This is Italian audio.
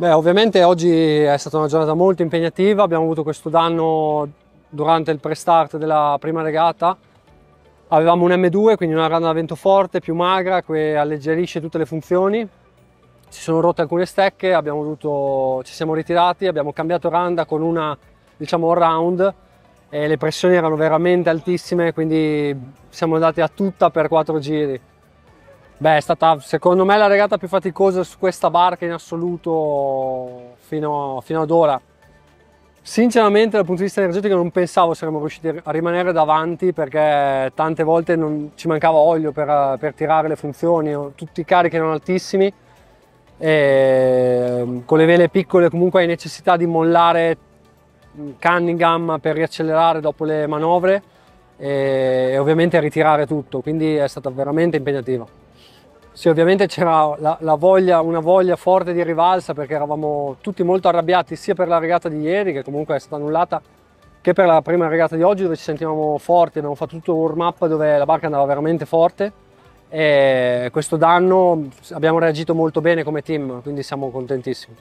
Beh, ovviamente oggi è stata una giornata molto impegnativa, abbiamo avuto questo danno durante il pre-start della prima regata. Avevamo un M2, quindi una randa a vento forte, più magra, che alleggerisce tutte le funzioni. Si sono rotte alcune stecche, dovuto, ci siamo ritirati, abbiamo cambiato randa con una, diciamo, all-round e le pressioni erano veramente altissime, quindi siamo andati a tutta per quattro giri. Beh, è stata secondo me la regata più faticosa su questa barca in assoluto fino, fino ad ora. Sinceramente dal punto di vista energetico non pensavo saremmo riusciti a rimanere davanti perché tante volte non, ci mancava olio per, per, tirare le funzioni, tutti i carichi erano altissimi e con le vele piccole comunque hai necessità di mollare Cunningham per riaccelerare dopo le manovre e ovviamente ritirare tutto, quindi è stata veramente impegnativa. Sì, ovviamente c'era la, la voglia, una voglia forte di rivalsa perché eravamo tutti molto arrabbiati sia per la regata di ieri, che comunque è stata annullata, che per la prima regata di oggi dove ci sentivamo forti, abbiamo fatto tutto un warm up dove la barca andava veramente forte e questo danno abbiamo reagito molto bene come team, quindi siamo contentissimi.